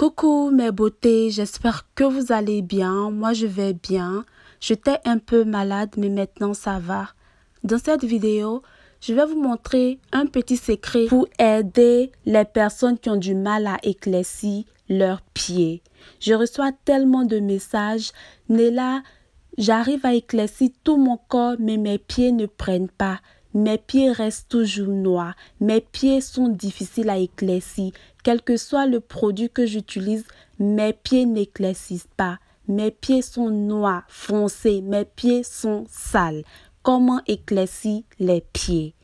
Coucou mes beautés, j'espère que vous allez bien. Moi je vais bien. J'étais un peu malade mais maintenant ça va. Dans cette vidéo, je vais vous montrer un petit secret pour aider les personnes qui ont du mal à éclaircir leurs pieds. Je reçois tellement de messages. Néla, j'arrive à éclaircir tout mon corps mais mes pieds ne prennent pas. Mes pieds restent toujours noirs. Mes pieds sont difficiles à éclaircir. Quel que soit le produit que j'utilise, mes pieds n'éclaircissent pas. Mes pieds sont noirs, foncés. Mes pieds sont sales. Comment éclaircir les pieds?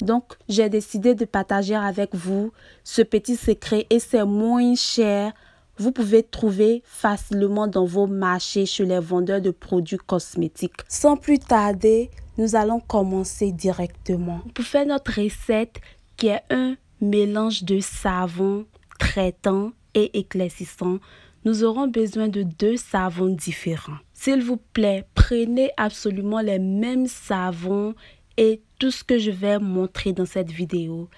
Donc, j'ai décidé de partager avec vous ce petit secret et c'est moins cher. Vous pouvez trouver facilement dans vos marchés chez les vendeurs de produits cosmétiques. Sans plus tarder, nous allons commencer directement. Pour faire notre recette qui est un mélange de savon traitant et éclaircissant, nous aurons besoin de deux savons différents. S'il vous plaît, prenez absolument les mêmes savons et tout ce que je vais montrer dans cette vidéo.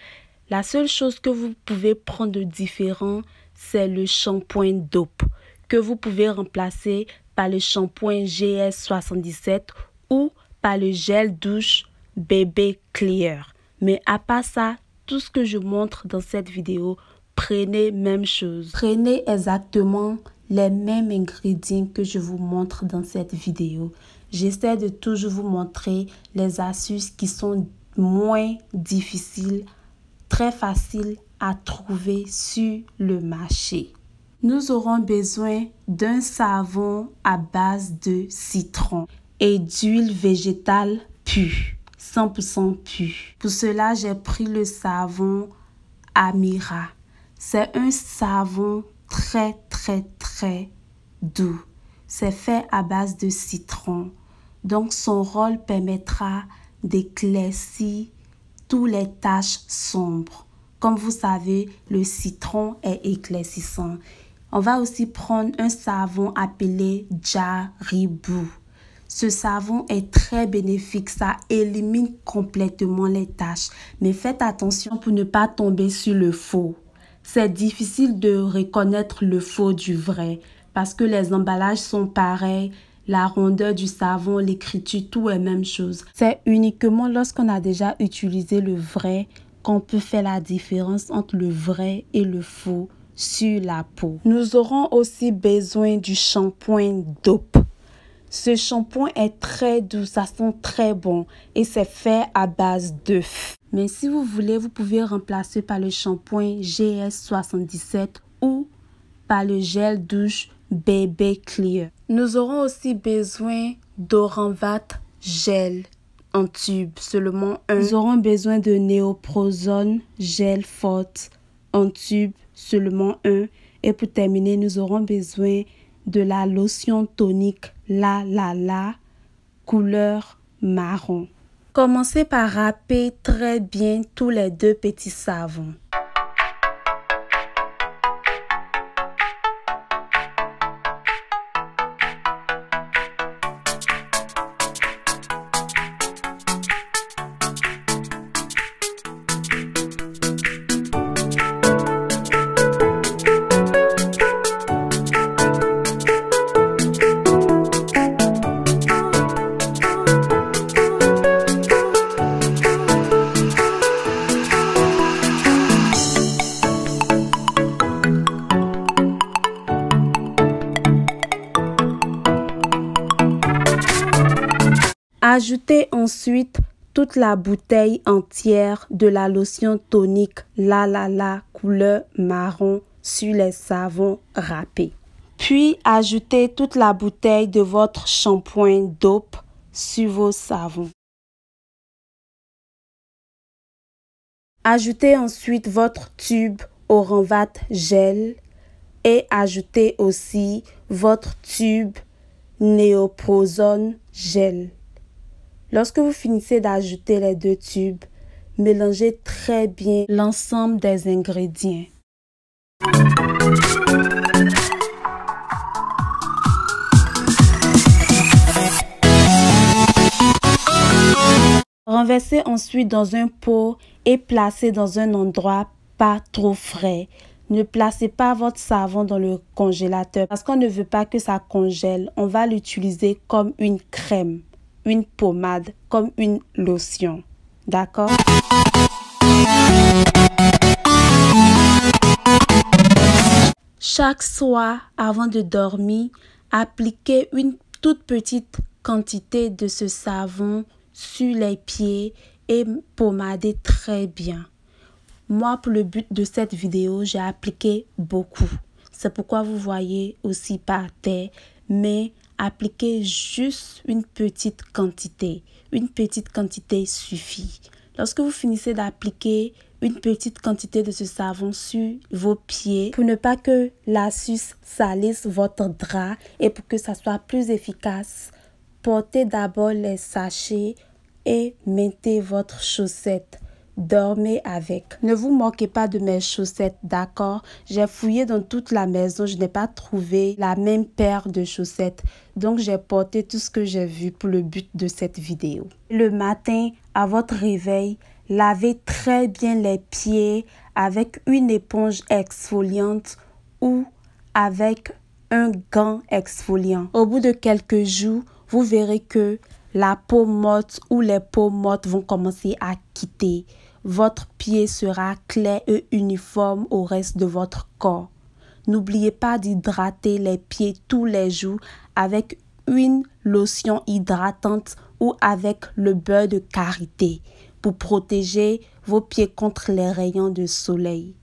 La seule chose que vous pouvez prendre de différent, c'est le shampoing dope que vous pouvez remplacer par le shampoing GS77 ou le gel douche bébé clear. Mais à part ça, tout ce que je montre dans cette vidéo, prenez même chose. Prenez exactement les mêmes ingrédients que je vous montre dans cette vidéo. J'essaie de toujours vous montrer les astuces qui sont moins difficiles, très faciles à trouver sur le marché. Nous aurons besoin d'un savon à base de citron et d'huile végétale pure, 100% pure. Pour cela, j'ai pris le savon Amira. C'est un savon très très très doux. C'est fait à base de citron. Donc son rôle permettra d'éclaircir toutes les taches sombres. Comme vous savez, le citron est éclaircissant. On va aussi prendre un savon appelé Jaribou. Ce savon est très bénéfique, ça élimine complètement les taches. Mais faites attention pour ne pas tomber sur le faux. C'est difficile de reconnaître le faux du vrai parce que les emballages sont pareils, la rondeur du savon, l'écriture, tout est même chose. C'est uniquement lorsqu'on a déjà utilisé le vrai qu'on peut faire la différence entre le vrai et le faux sur la peau. Nous aurons aussi besoin du shampoing dope. Ce shampoing est très doux, ça sent très bon et c'est fait à base d'œufs. Mais si vous voulez, vous pouvez remplacer par le shampoing GS77 ou par le gel douche Baby Clear. Nous aurons aussi besoin d'Oranvat gel en tube, seulement un. Nous aurons besoin de Néoprozone gel forte en tube, seulement un. Et pour terminer, nous aurons besoin de la lotion tonique La La La couleur marron. Commencez par râper très bien tous les deux petits savons. Ajoutez ensuite toute la bouteille entière de la lotion tonique La La La couleur marron sur les savons râpés. Puis ajoutez toute la bouteille de votre shampoing dope sur vos savons. Ajoutez ensuite votre tube Oranvat gel et ajoutez aussi votre tube Néoprozone gel. Lorsque vous finissez d'ajouter les deux tubes, mélangez très bien l'ensemble des ingrédients. Renversez ensuite dans un pot et placez dans un endroit pas trop frais. Ne placez pas votre savon dans le congélateur parce qu'on ne veut pas que ça congèle. On va l'utiliser comme une crème, une pommade, comme une lotion. D'accord? Chaque soir, avant de dormir, appliquez une toute petite quantité de ce savon sur les pieds et pommadez très bien. Moi, pour le but de cette vidéo, j'ai appliqué beaucoup. C'est pourquoi vous voyez aussi par terre, mais appliquez juste une petite quantité. Une petite quantité suffit. Lorsque vous finissez d'appliquer une petite quantité de ce savon sur vos pieds pour ne pas que la suce salisse votre drap et pour que ça soit plus efficace, portez d'abord les sachets et mettez votre chaussette dormez avec. Ne vous moquez pas de mes chaussettes, d'accord? J'ai fouillé dans toute la maison, je n'ai pas trouvé la même paire de chaussettes. Donc j'ai porté tout ce que j'ai vu pour le but de cette vidéo. Le matin, à votre réveil, lavez très bien les pieds avec une éponge exfoliante ou avec un gant exfoliant. Au bout de quelques jours, vous verrez que la peau morte ou les peaux mortes vont commencer à quitter votre pied sera clair et uniforme au reste de votre corps. N'oubliez pas d'hydrater les pieds tous les jours avec une lotion hydratante ou avec le beurre de karité pour protéger vos pieds contre les rayons de soleil.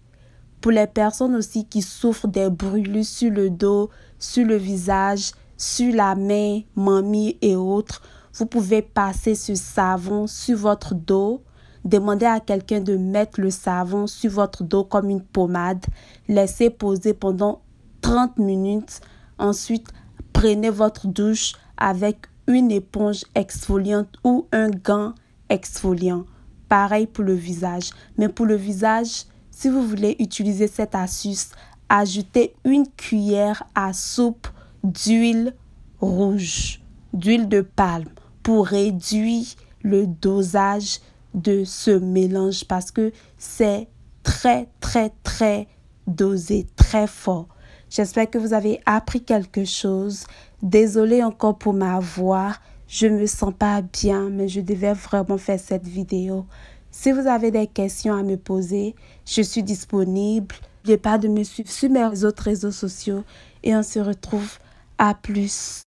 Pour les personnes aussi qui souffrent des brûlures sur le dos, sur le visage, sur la main, mamie et autres, vous pouvez passer ce savon sur votre dos Demandez à quelqu'un de mettre le savon sur votre dos comme une pommade. Laissez poser pendant 30 minutes. Ensuite, prenez votre douche avec une éponge exfoliante ou un gant exfoliant. Pareil pour le visage. Mais pour le visage, si vous voulez utiliser cette astuce, ajoutez une cuillère à soupe d'huile rouge, d'huile de palme pour réduire le dosage de ce mélange parce que c'est très, très, très dosé, très fort. J'espère que vous avez appris quelque chose. Désolée encore pour ma voix. Je me sens pas bien, mais je devais vraiment faire cette vidéo. Si vous avez des questions à me poser, je suis disponible. N'oubliez pas de me suivre sur mes autres réseaux sociaux et on se retrouve à plus.